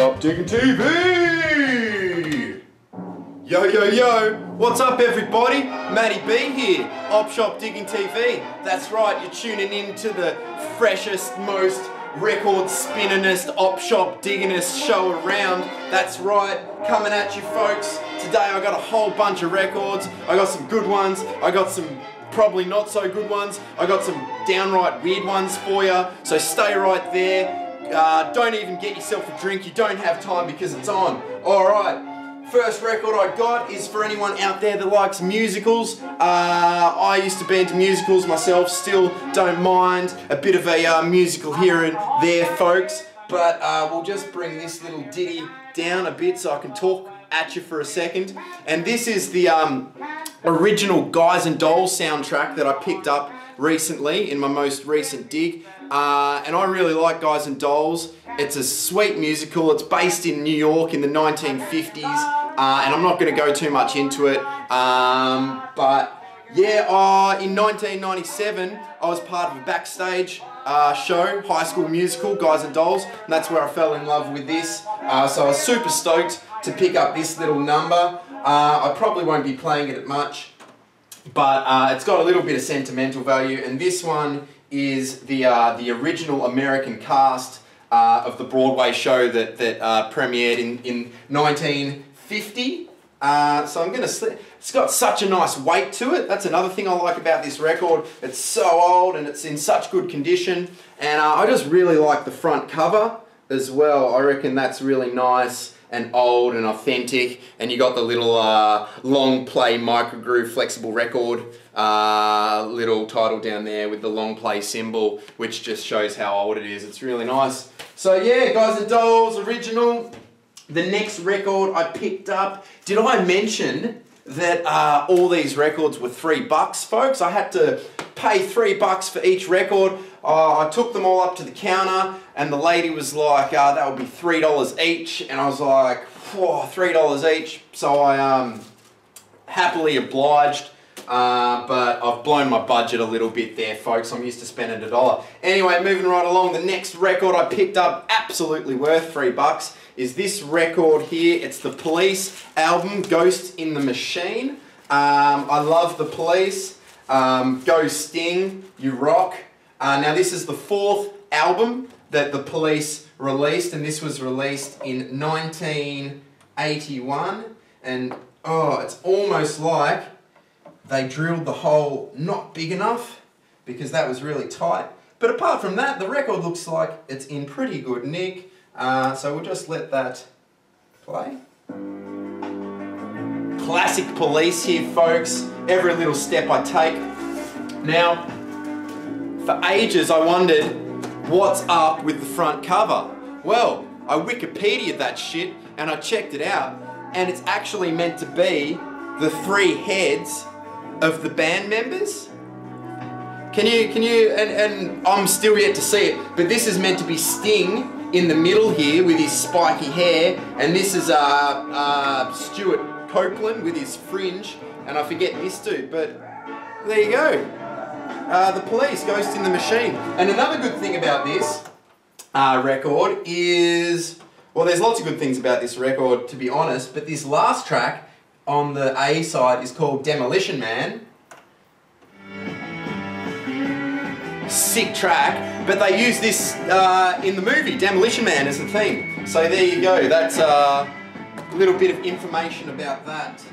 Shop Digging TV! Yo, yo, yo! What's up, everybody? Matty B here, Op Shop Digging TV. That's right, you're tuning in to the freshest, most record spinningest, Op Shop diggingest show around. That's right, coming at you, folks. Today I got a whole bunch of records. I got some good ones. I got some probably not so good ones. I got some downright weird ones for you. So stay right there. Uh, don't even get yourself a drink. You don't have time because it's on. All right. First record I got is for anyone out there that likes musicals. Uh, I used to be into musicals myself, still don't mind a bit of a uh, musical here and there, folks. But uh, we'll just bring this little ditty down a bit so I can talk at you for a second. And this is the um, original Guys and Dolls soundtrack that I picked up recently in my most recent dig. Uh, and I really like Guys and Dolls. It's a sweet musical. It's based in New York in the 1950s. Uh, and I'm not going to go too much into it. Um, but yeah, uh, in 1997, I was part of a backstage uh, show, High School Musical, Guys and Dolls. And that's where I fell in love with this. Uh, so I was super stoked to pick up this little number. Uh, I probably won't be playing it much, but uh, it's got a little bit of sentimental value. And this one is the, uh, the original American cast uh, of the Broadway show that, that uh, premiered in, in 1950. Uh, so I'm to it's got such a nice weight to it. That's another thing I like about this record. It's so old and it's in such good condition. And uh, I just really like the front cover as well. I reckon that's really nice and old and authentic. And you got the little uh, long play micro groove flexible record uh, little title down there with the long play symbol, which just shows how old it is. It's really nice. So yeah, Guys and Dolls original. The next record I picked up. Did I mention that uh, all these records were three bucks, folks? I had to pay three bucks for each record. Uh, I took them all up to the counter, and the lady was like, uh, "That would be three dollars each," and I was like, three dollars each." So I um, happily obliged. Uh, but I've blown my budget a little bit there, folks. I'm used to spending a dollar. Anyway, moving right along, the next record I picked up, absolutely worth three bucks, is this record here. It's the Police album, Ghost in the Machine. Um, I love the Police. Um, Go Sting, You Rock. Uh, now this is the fourth album that the Police released, and this was released in 1981. And oh, it's almost like they drilled the hole not big enough because that was really tight. But apart from that, the record looks like it's in pretty good nick. Uh, so we'll just let that play. Classic police here, folks. Every little step I take. Now, for ages I wondered what's up with the front cover. Well, I Wikipedia that shit and I checked it out, and it's actually meant to be the three heads of the band members. Can you, can you, and, and I'm still yet to see it, but this is meant to be Sting in the middle here with his spiky hair, and this is uh, uh, Stewart Copeland with his fringe, and I forget this dude, but there you go. Uh, the Police, Ghost in the Machine. And another good thing about this uh, record is, well, there's lots of good things about this record, to be honest, but this last track on the A side is called Demolition Man. Sick track, but they use this uh, in the movie Demolition Man as the theme. So there you go. That's uh, a little bit of information about that.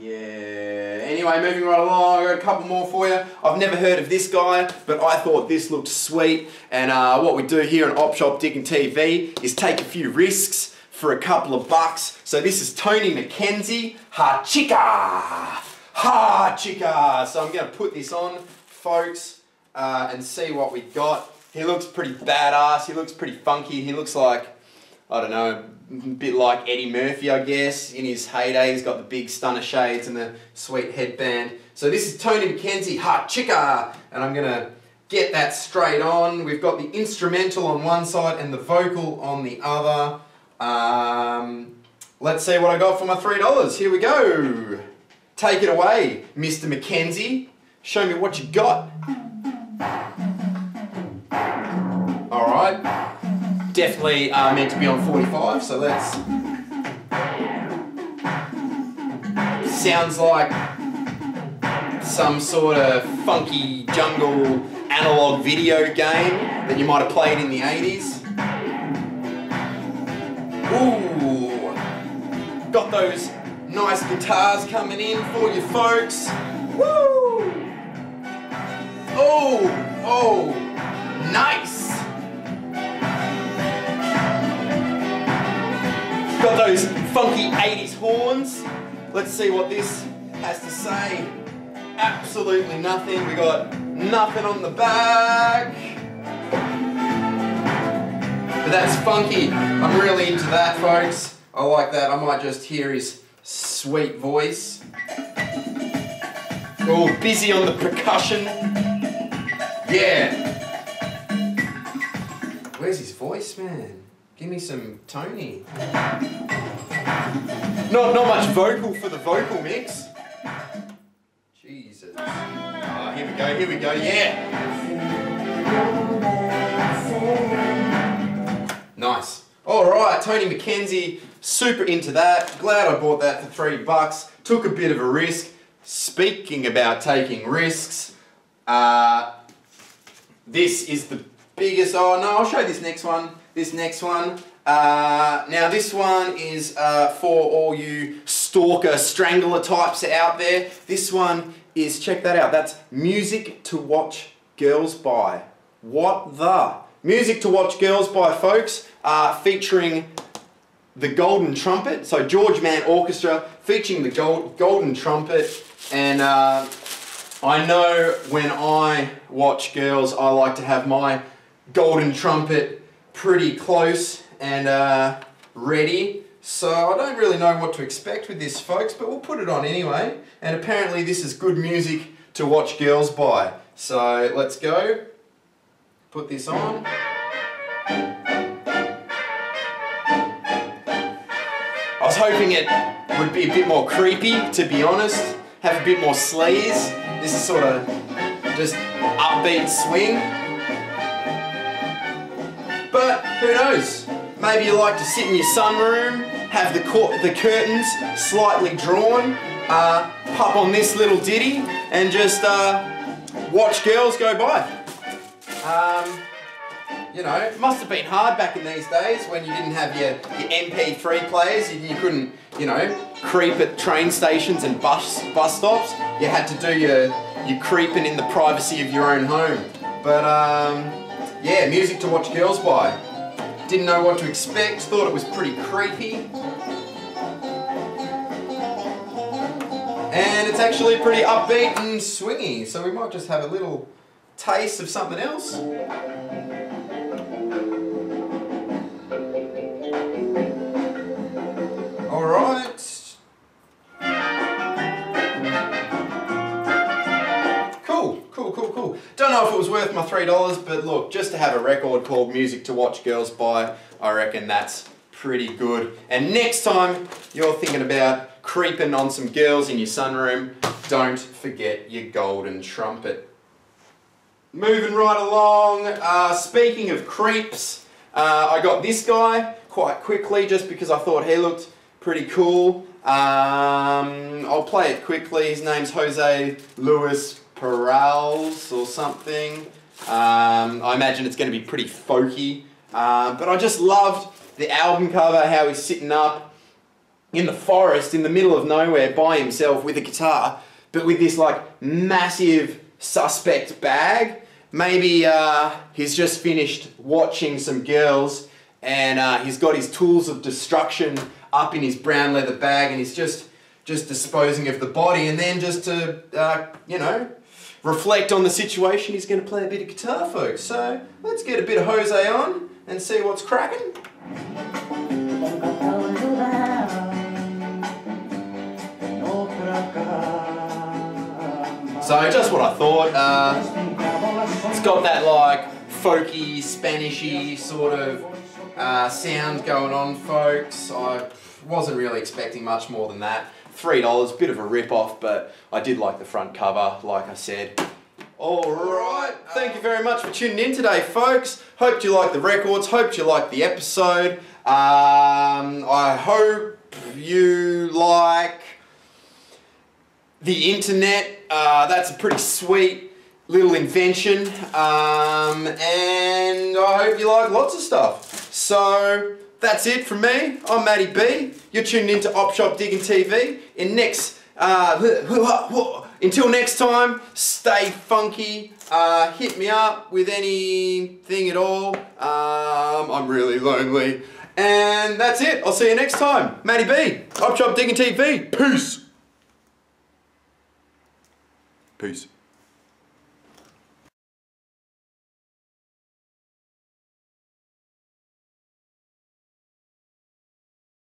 Yeah. Anyway, moving right along, I got a couple more for you. I've never heard of this guy, but I thought this looked sweet. And uh, what we do here on Op Shop Digging TV is take a few risks for a couple of bucks. So this is Tony McKenzie, Ha Chica, Ha Chica. So I'm to put this on, folks, uh, and see what we got. He looks pretty badass. He looks pretty funky. He looks like, I don't know, a bit like Eddie Murphy, I guess, in his heyday. He's got the big stunner shades and the sweet headband. So this is Tony McKenzie, Ha Chica, and I'm going to get that straight on. We've got the instrumental on one side and the vocal on the other. Um, let's see what I got for my $3. Here we go. Take it away, Mr. McKenzie. Show me what you got. Definitely uh, meant to be on 45, so let's... Sounds like some sort of funky jungle analog video game that you might have played in the 80s. Ooh, got those nice guitars coming in for you folks. Woo! Oh, oh, nice. Got those funky 80s horns. Let's see what this has to say. Absolutely nothing. We got nothing on the back. But that's funky. I'm really into that, folks. I like that. I might just hear his sweet voice. Oh, busy on the percussion. Yeah. Where's his voice, man? Give me some Tony. Not, not much vocal for the vocal mix. Jesus. Oh, here we go, here we go, yeah. Nice. All right, Tony McKenzie, super into that. Glad I bought that for three bucks. Took a bit of a risk. Speaking about taking risks, uh, this is the biggest, oh no, I'll show you this next one. This next one. Uh, now this one is uh, for all you stalker strangler types out there. This one is, check that out, that's music to watch girls by. What the? Music to watch girls by folks, uh, featuring the Golden Trumpet. So George Mann Orchestra featuring the gold, Golden Trumpet. And uh, I know when I watch girls, I like to have my Golden Trumpet pretty close and uh, ready. So I don't really know what to expect with this, folks, but we'll put it on anyway. And apparently this is good music to watch girls by. So let's go. Put this on. I was hoping it would be a bit more creepy, to be honest. Have a bit more sleaze. This is sort of just upbeat swing. But who knows? Maybe you like to sit in your sunroom, have the, the curtains slightly drawn, uh, pop on this little ditty, and just uh, watch girls go by. Um, you know, it must have been hard back in these days when you didn't have your, your MP3 players and you couldn't, you know, creep at train stations and bus, bus stops. You had to do your, your creeping in the privacy of your own home. But, um, yeah, music to watch girls by. Didn't know what to expect, thought it was pretty creepy. And it's actually pretty upbeat and swingy, so we might just have a little taste of something else. Don't know if it was worth my $3, but look, just to have a record called Music to Watch Girls By, I reckon that's pretty good. And next time you're thinking about creeping on some girls in your sunroom, don't forget your golden trumpet. Moving right along, uh, speaking of creeps, uh, I got this guy quite quickly just because I thought he looked pretty cool. Um, I'll play it quickly. His name's Jose Luis Perales or something. Um, I imagine it's going to be pretty folky. Uh, but I just loved the album cover, how he's sitting up in the forest in the middle of nowhere by himself with a guitar, but with this like massive suspect bag. Maybe uh, he's just finished watching some girls and uh, he's got his tools of destruction up in his brown leather bag and he's just just disposing of the body and then just to uh, you know reflect on the situation he's going to play a bit of guitar folks. So let's get a bit of Jose on and see what's cracking. So just what I thought uh, it's got that like folky Spanishy sort of uh, sound going on folks. I wasn't really expecting much more than that. Three dollars, bit of a rip-off, but I did like the front cover, like I said. All right. Thank you very much for tuning in today, folks. Hope you like the records. Hope you like the episode. Um, I hope you like the internet. Uh, that's a pretty sweet little invention. Um, and I hope you like lots of stuff. So that's it from me. I'm Matty B. You're tuning into Op Shop Digging TV. In next, uh, until next time, stay funky. Uh, hit me up with anything at all. Um, I'm really lonely. And that's it. I'll see you next time. Matty B. Op Shop Digging TV. Peace. Peace.